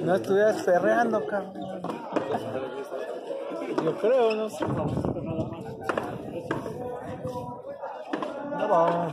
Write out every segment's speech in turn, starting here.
No estuvieras ferreando, cabrón. Yo creo, no sé. No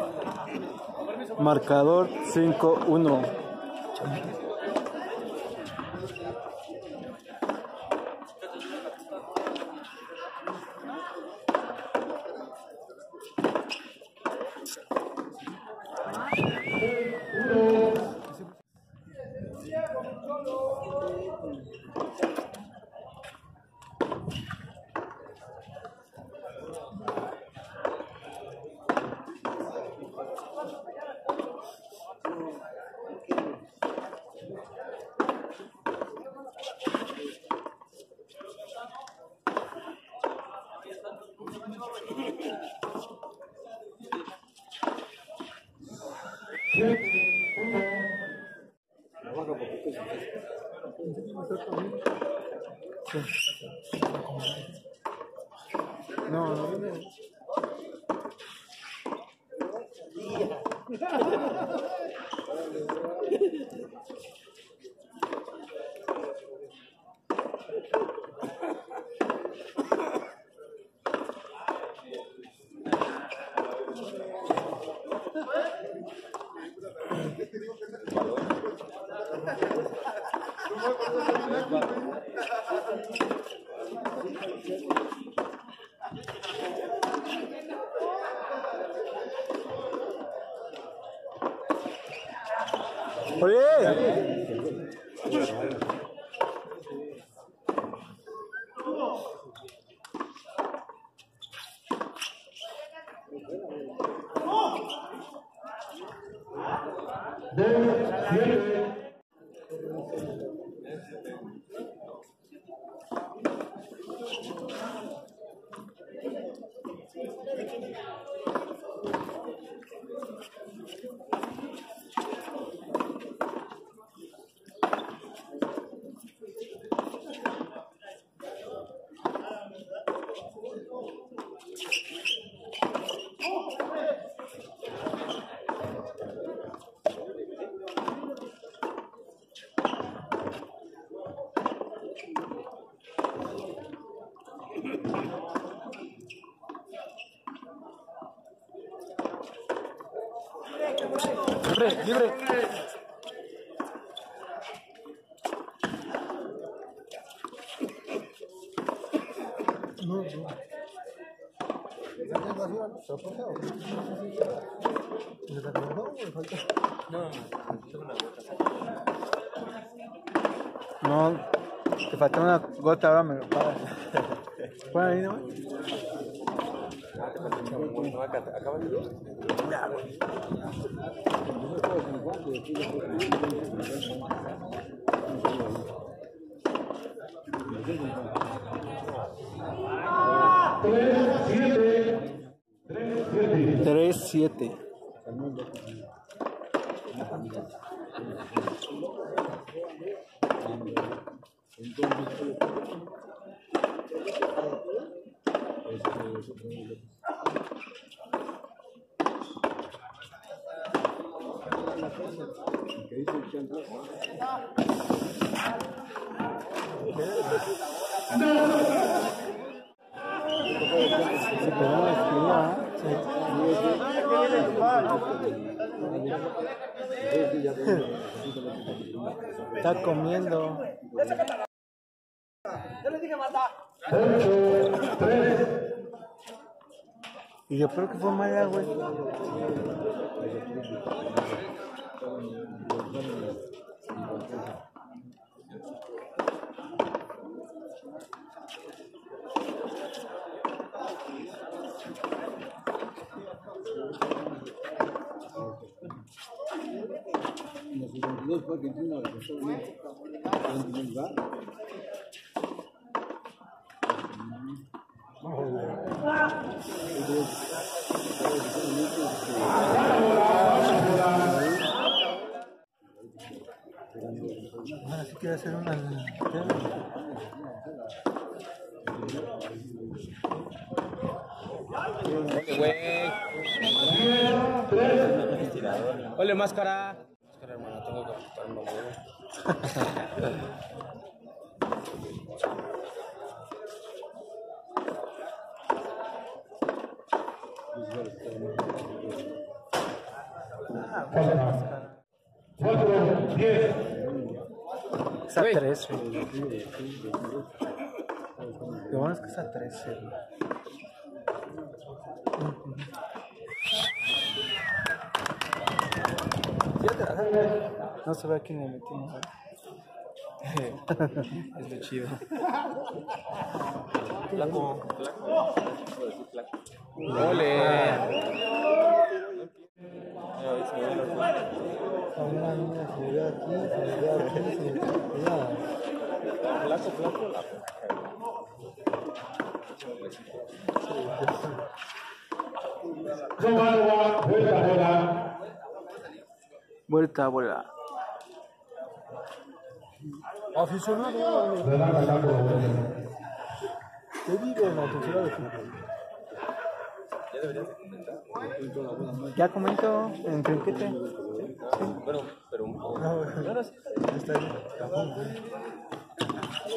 Marcador 5-1. No, no, no. 喂。Thank you. Libre, libre. No, no. No, te falta una gota, ahora me lo pagas. Pon ahí, ¿no? Tres, siete. Se quedó en la esquina, ¿eh? Está comiendo. Y yo creo que fue mala, güey. En los 62 fue que Ahora sí quiero hacer una. Güey. Ole, máscara. Máscara, hermano, tengo que apuntarlo, güey. Es a 13. Lo bueno es que es a 13. güey. No se ve a quién le metimos. Es lo chido. Flaco, flaco. Ole. Mira, mira, se ve aquí, se ve aquí, se ve Mira. Flaco, flaco, la Vuelta, vuelta. Aficionado. ¿Qué vive en la tercera de fútbol? Ya comento en Trinquete. Pero, pero un poco. No, está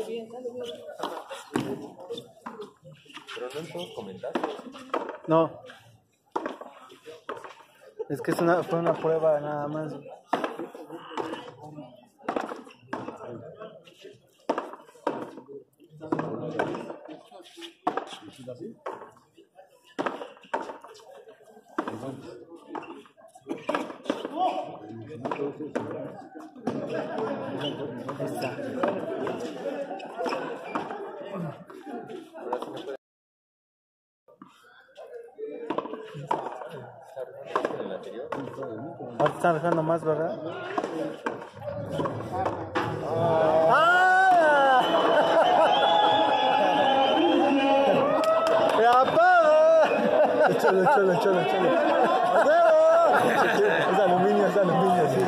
bien. Pero no en todos comentar. No. Es que es una, fue una prueba nada más está. En el anterior. Ahora están dejando más, ¿verdad? ¡Ah! ¡Me apaga! Échalo, échalo. Es aluminio, es aluminio, sí.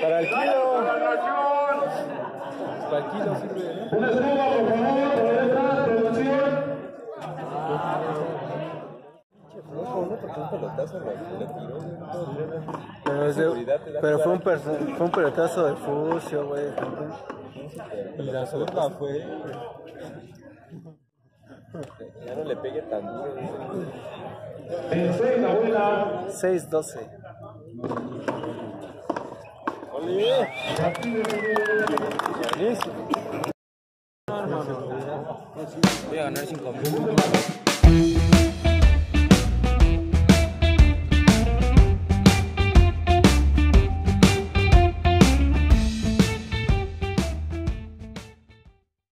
Para el kilo. Para el sirve, ¿no? No, no, porque un pelotazo le, le tiró. Pero, es de- pero fue, un fue un pelotazo de fucio, güey. Y la segunda fue. Ya no le pegue tan duro. dice. 6-12. ¡Ole! Buenísimo. Voy a ganar 5 mil.